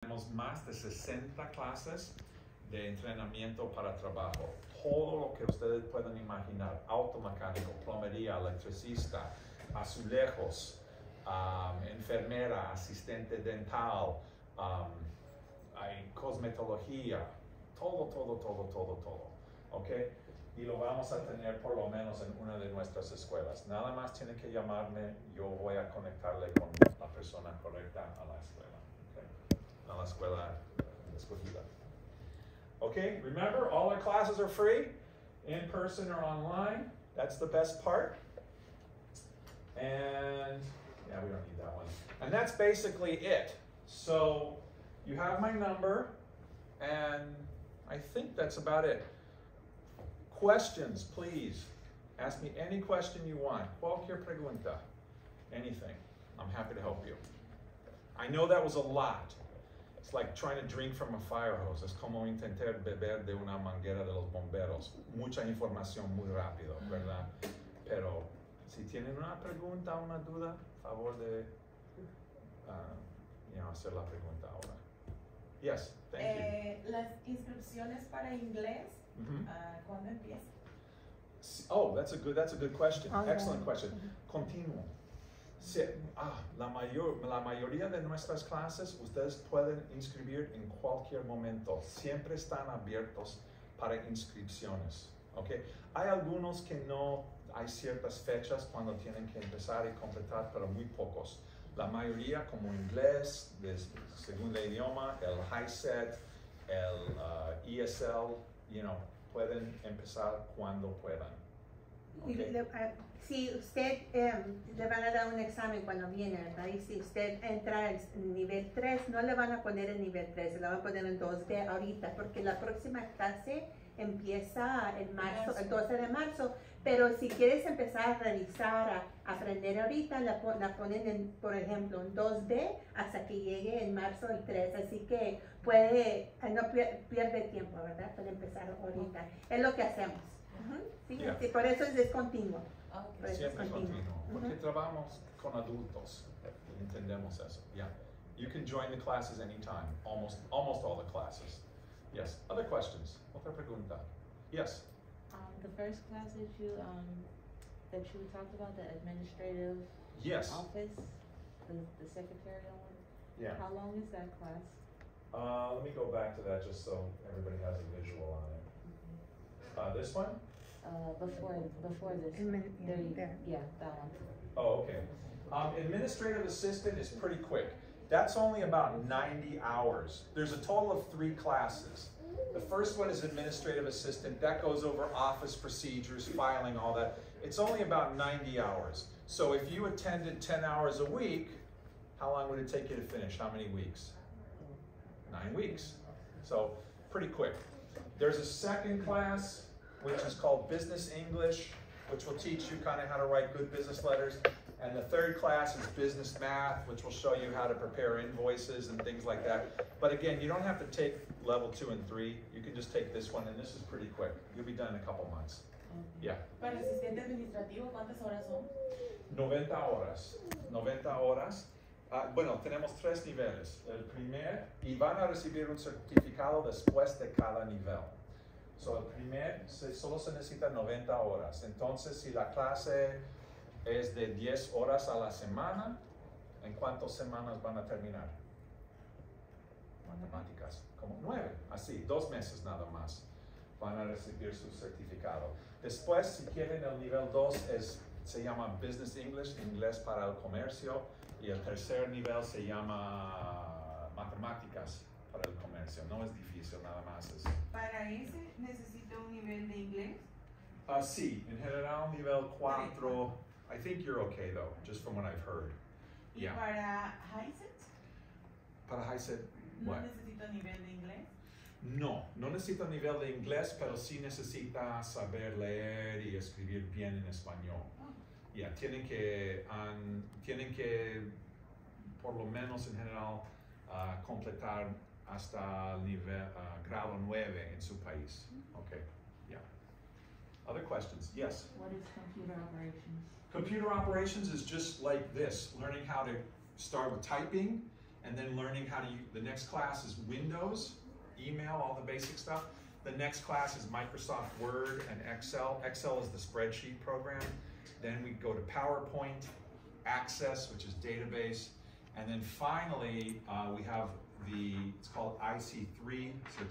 Tenemos más de 60 clases de entrenamiento para trabajo. Todo lo que ustedes puedan imaginar, automecánico, plomería, electricista, azulejos, um, enfermera, asistente dental, um, cosmetología, todo, todo, todo, todo, todo. ¿Ok? Y lo vamos a tener por lo menos en una de nuestras escuelas. Nada más tiene que llamarme, yo voy a conectarle con la persona correcta a la escuela. Escuela escogida. Okay, remember all our classes are free, in person or online. That's the best part. And yeah, we don't need that one. And that's basically it. So you have my number, and I think that's about it. Questions, please. Ask me any question you want. Cualquier pregunta. Anything. I'm happy to help you. I know that was a lot. It's like trying to drink from a fire hose. Es como intentar beber de una manguera de los bomberos. Mucha información muy rápido, ¿verdad? Pero si tienen una pregunta, una duda, favor de uh, you know, hacer la pregunta ahora. Yes, thank you. Eh, las inscripciones para inglés, Mhm. ah, ¿cuándo empiezan? Oh, that's a good, that's a good question. Online. Excellent question. Continuo. Se- ah, la, mayor, la mayoría de nuestras clases ustedes pueden inscribir en cualquier momento. Siempre están abiertos para inscripciones. ¿ok? Hay algunos que no, hay ciertas fechas cuando tienen que empezar y completar, pero muy pocos. La mayoría como inglés, de segundo idioma, el HiSET, el ah, ESL, you know, pueden empezar cuando puedan. Y ¿ok? le- ah, si usted em, le van a dar un examen cuando viene, ¿verdad? Y si usted entra en nivel 3, no le van a poner en nivel 3, le van a poner en 2B ahorita, porque la próxima clase empieza en marzo, el 12 de marzo. Pero si quieres empezar a revisar, a, aprender ahorita, la, la ponen, en, por ejemplo, en 2B hasta que llegue en marzo el 3. Así que puede, eh, no pier- pierde tiempo, ¿verdad? Puede empezar ahorita. Es lo que hacemos. Ujú, sí, Yeah. sí, por eso es descontinuo. Ah, ok. Pues, Siempre continuo. continuo, porque Ujú. trabajamos con adultos entendemos eso. Yeah. You can join the classes anytime, almost, almost all the classes. Yes, other questions? Otra pregunta? Yes, Um, the first class that you, um, that you talked about, the administrative yes, office, the, the secretarial one, yeah. how long is that class? Uh, let me go back to that just so everybody has a visual on it. Uh, this one? Uh, before, before this, Admin- yeah, there you, there. yeah, that one. Oh, okay. Um, administrative assistant is pretty quick. That's only about 90 hours. There's a total of three classes. The first one is administrative assistant. That goes over office procedures, filing, all that. It's only about 90 hours. So if you attended 10 hours a week, how long would it take you to finish? How many weeks? Nine weeks. So pretty quick. There's a second class, which is called Business English, which will teach you kind of how to write good business letters. And the third class is Business Math, which will show you how to prepare invoices and things like that. But again, you don't have to take level two and three. You can just take this one, and this is pretty quick. You'll be done in a couple months. Yeah. Para asistente administrativo, ¿cuántas horas son? 90 horas. 90 horas. Ah, bueno, tenemos tres niveles. El primer, y van a recibir un certificado después de cada nivel. So, el primer, solo se necesita 90 horas. Entonces, si la clase es de 10 horas a la semana, ¿en cuántas semanas van a terminar? Matemáticas, como 9, así, dos meses nada más van a recibir su certificado. Después, si quieren, el nivel 2 es, se llama Business English, inglés para el comercio, y el tercer nivel se llama Matemáticas para el comercio. No es difícil, nada más es. Para ese necesito un nivel de inglés. Ah, sí, en general nivel 4, I think you're okay though, just from what I've heard. Y Yeah. para HiSET, Para HiSET, no what? necesito nivel de inglés. No, no necesita nivel de inglés, pero sí necesita saber leer y escribir bien en español. Ya, tienen que, han- tienen que, por lo menos en general, ah, completar hasta el nivel, ah, grado 9 en su país. Okay, yeah. Other questions? Yes. What is computer operations? Computer operations is just like this, learning how to start with typing and then learning how to use, the next class is Windows, email, all the basic stuff. The next class is Microsoft Word and Excel. Excel is the spreadsheet program. Then we go to PowerPoint, Access, which is database. And then finally, uh, we have the, it's called IC3 certificate.